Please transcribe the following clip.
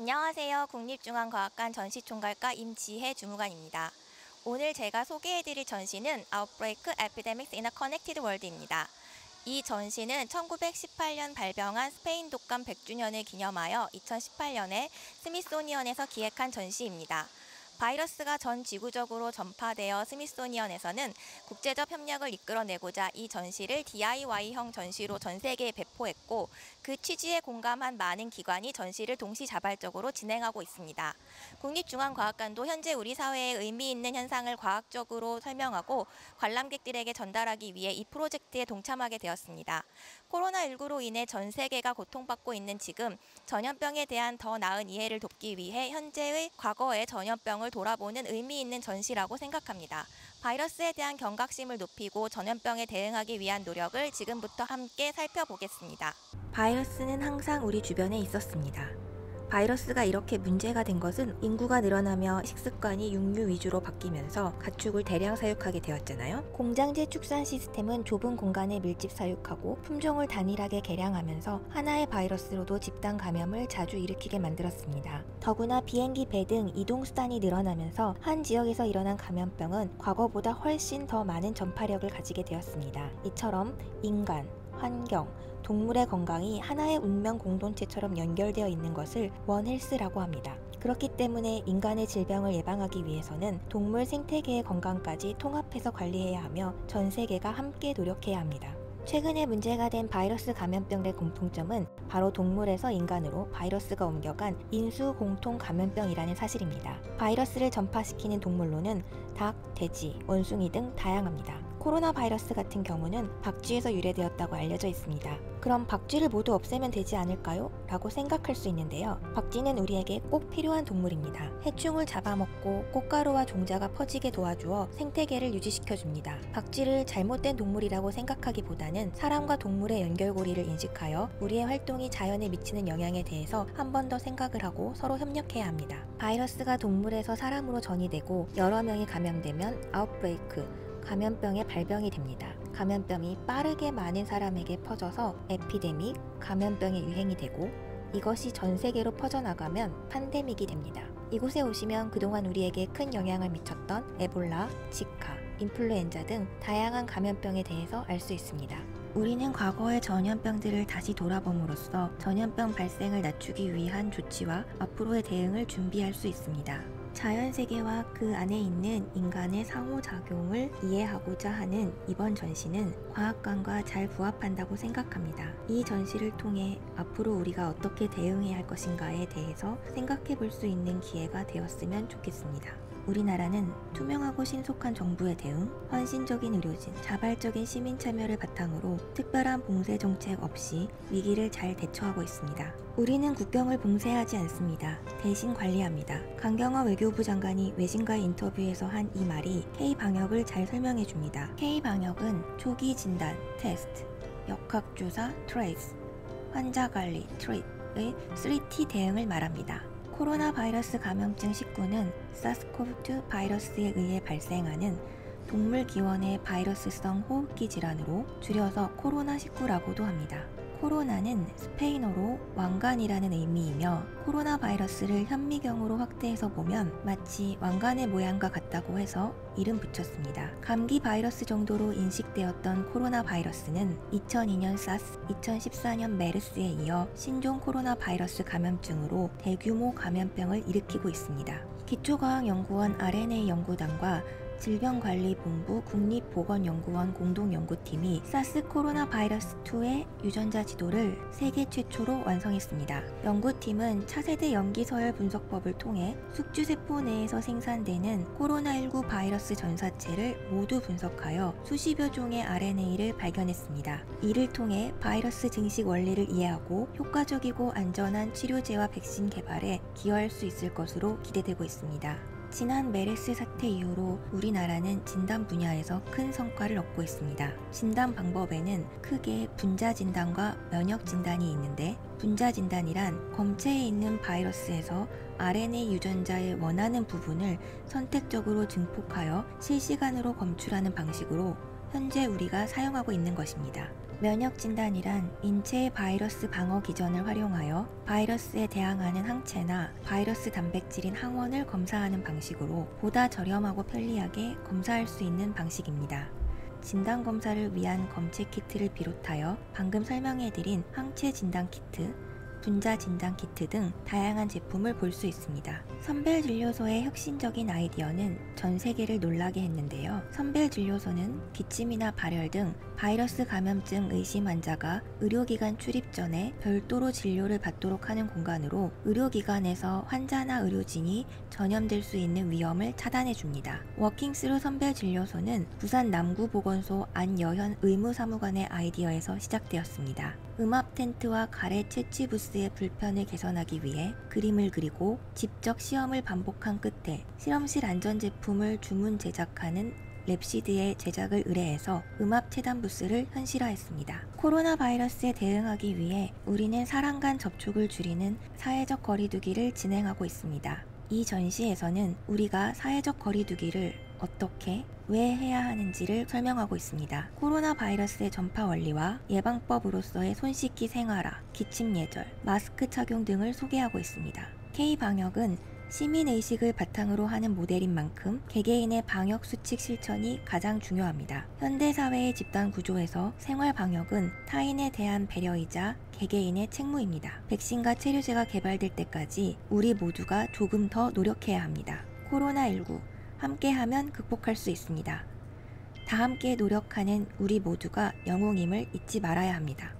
안녕하세요. 국립중앙과학관 전시총괄과 임지혜 주무관입니다. 오늘 제가 소개해드릴 전시는 Outbreak Epidemics in a Connected World입니다. 이 전시는 1918년 발병한 스페인 독감 100주년을 기념하여 2018년에 스미소니언에서 기획한 전시입니다. 바이러스가 전 지구적으로 전파되어 스미소니언에서는 국제적 협력을 이끌어내고자 이 전시를 DIY형 전시로 전 세계에 배포했고 그 취지에 공감한 많은 기관이 전시를 동시자발적으로 진행하고 있습니다. 국립중앙과학관도 현재 우리 사회에 의미 있는 현상을 과학적으로 설명하고 관람객들에게 전달하기 위해 이 프로젝트에 동참하게 되었습니다. 코로나19로 인해 전 세계가 고통받고 있는 지금 전염병에 대한 더 나은 이해를 돕기 위해 현재의 과거의 전염병을 돌아보는 의미 있는 전시라고 생각합니다. 바이러스에 대한 경각심을 높이고 전염병에 대응하기 위한 노력을 지금부터 함께 살펴보겠습니다. 바이러스 는 항상 우리 주변에 있었습니다. 바이러스가 이렇게 문제가 된 것은 인구가 늘어나며 식습관이 육류 위주로 바뀌면서 가축을 대량 사육하게 되었잖아요. 공장제 축산 시스템은 좁은 공간에 밀집 사육하고 품종을 단일하게 개량하면서 하나의 바이러스로도 집단 감염을 자주 일으키게 만들었습니다. 더구나 비행기 배 등 이동 수단이 늘어나면서 한 지역에서 일어난 감염병은 과거보다 훨씬 더 많은 전파력을 가지게 되었습니다. 이처럼 인간, 환경, 동물의 건강이 하나의 운명 공동체처럼 연결되어 있는 것을 원헬스라고 합니다. 그렇기 때문에 인간의 질병을 예방하기 위해서는 동물 생태계의 건강까지 통합해서 관리해야 하며 전 세계가 함께 노력해야 합니다. 최근에 문제가 된 바이러스 감염병의 공통점은 바로 동물에서 인간으로 바이러스가 옮겨간 인수 공통 감염병이라는 사실입니다. 바이러스를 전파시키는 동물로는 닭, 돼지, 원숭이 등 다양합니다. 코로나 바이러스 같은 경우는 박쥐에서 유래되었다고 알려져 있습니다. 그럼 박쥐를 모두 없애면 되지 않을까요? 라고 생각할 수 있는데요. 박쥐는 우리에게 꼭 필요한 동물입니다. 해충을 잡아먹고 꽃가루와 종자가 퍼지게 도와주어 생태계를 유지시켜줍니다. 박쥐를 잘못된 동물이라고 생각하기보다는 사람과 동물의 연결고리를 인식하여 우리의 활동이 자연에 미치는 영향에 대해서 한 번 더 생각을 하고 서로 협력해야 합니다. 바이러스가 동물에서 사람으로 전이되고 여러 명이 감염되면 아웃브레이크, 감염병의 발병이 됩니다. 감염병이 빠르게 많은 사람에게 퍼져서 에피데믹, 감염병의 유행이 되고 이것이 전 세계로 퍼져나가면 판데믹이 됩니다. 이곳에 오시면 그동안 우리에게 큰 영향을 미쳤던 에볼라, 지카, 인플루엔자 등 다양한 감염병에 대해서 알 수 있습니다. 우리는 과거의 전염병들을 다시 돌아봄으로써 전염병 발생을 낮추기 위한 조치와 앞으로의 대응을 준비할 수 있습니다. 자연 세계와 그 안에 있는 인간의 상호작용을 이해하고자 하는 이번 전시는 과학관과 잘 부합한다고 생각합니다. 이 전시를 통해 앞으로 우리가 어떻게 대응해야 할 것인가에 대해서 생각해 볼 수 있는 기회가 되었으면 좋겠습니다. 우리나라는 투명하고 신속한 정부의 대응, 헌신적인 의료진, 자발적인 시민 참여를 바탕으로 특별한 봉쇄 정책 없이 위기를 잘 대처하고 있습니다. 우리는 국경을 봉쇄하지 않습니다. 대신 관리합니다. 강경화 외교부 장관이 외신과의 인터뷰에서 한 이 말이 K-방역을 잘 설명해 줍니다. K-방역은 초기 진단, 테스트, 역학조사, trace, 환자 관리, treat의 3T 대응을 말합니다. 코로나 바이러스 감염증 19는 SARS-CoV-2 바이러스에 의해 발생하는 동물 기원의 바이러스성 호흡기 질환으로 줄여서 코로나19라고도 합니다. 코로나는 스페인어로 왕관이라는 의미이며 코로나 바이러스를 현미경으로 확대해서 보면 마치 왕관의 모양과 같다고 해서 이름 붙였습니다. 감기 바이러스 정도로 인식되었던 코로나 바이러스는 2002년 사스, 2014년 메르스에 이어 신종 코로나 바이러스 감염증으로 대규모 감염병을 일으키고 있습니다. 기초과학연구원 RNA 연구단과 질병관리본부 국립보건연구원 공동연구팀이 사스 코로나 바이러스 2의 유전자 지도를 세계 최초로 완성했습니다. 연구팀은 차세대 염기서열 분석법을 통해 숙주세포 내에서 생산되는 코로나19 바이러스 전사체를 모두 분석하여 수십여 종의 RNA를 발견했습니다. 이를 통해 바이러스 증식 원리를 이해하고 효과적이고 안전한 치료제와 백신 개발에 기여할 수 있을 것으로 기대되고 있습니다. 지난 메르스 사태 이후로 우리나라는 진단 분야에서 큰 성과를 얻고 있습니다. 진단 방법에는 크게 분자 진단과 면역 진단이 있는데 분자 진단이란 검체에 있는 바이러스에서 RNA 유전자의 원하는 부분을 선택적으로 증폭하여 실시간으로 검출하는 방식으로 현재 우리가 사용하고 있는 것입니다. 면역 진단이란 인체의 바이러스 방어 기전을 활용하여 바이러스에 대항하는 항체나 바이러스 단백질인 항원을 검사하는 방식으로 보다 저렴하고 편리하게 검사할 수 있는 방식입니다. 진단 검사를 위한 검체 키트를 비롯하여 방금 설명해드린 항체 진단 키트, 분자 진단 키트 등 다양한 제품을 볼 수 있습니다. 선별 진료소의 혁신적인 아이디어는 전 세계를 놀라게 했는데요. 선별 진료소는 기침이나 발열 등 바이러스 감염증 의심 환자가 의료기관 출입 전에 별도로 진료를 받도록 하는 공간으로 의료기관에서 환자나 의료진이 전염될 수 있는 위험을 차단해 줍니다. 워킹스루 선별 진료소는 부산 남구보건소 안여현 의무사무관의 아이디어에서 시작되었습니다. 음압 텐트와 가래 채취 부스 의 불편을 개선하기 위해 그림을 그리고 직접 시험을 반복한 끝에 실험실 안전 제품을 주문 제작하는 랩시드의 제작을 의뢰해서 음압 체단 부스를 현실화했습니다. 코로나 바이러스에 대응하기 위해 우리는 사람 간 접촉을 줄이는 사회적 거리두기를 진행하고 있습니다. 이 전시에서는 우리가 사회적 거리두기를 어떻게 왜 해야 하는지를 설명하고 있습니다. 코로나 바이러스의 전파 원리와 예방법으로서의 손 씻기 생활화, 기침 예절, 마스크 착용 등을 소개하고 있습니다. K-방역은 시민의식을 바탕으로 하는 모델인 만큼 개개인의 방역 수칙 실천이 가장 중요합니다. 현대사회의 집단 구조에서 생활 방역은 타인에 대한 배려이자 개개인의 책무입니다. 백신과 체류제가 개발될 때까지 우리 모두가 조금 더 노력해야 합니다. 코로나19 함께하면 극복할 수 있습니다. 다 함께 노력하는 우리 모두가 영웅임을 잊지 말아야 합니다.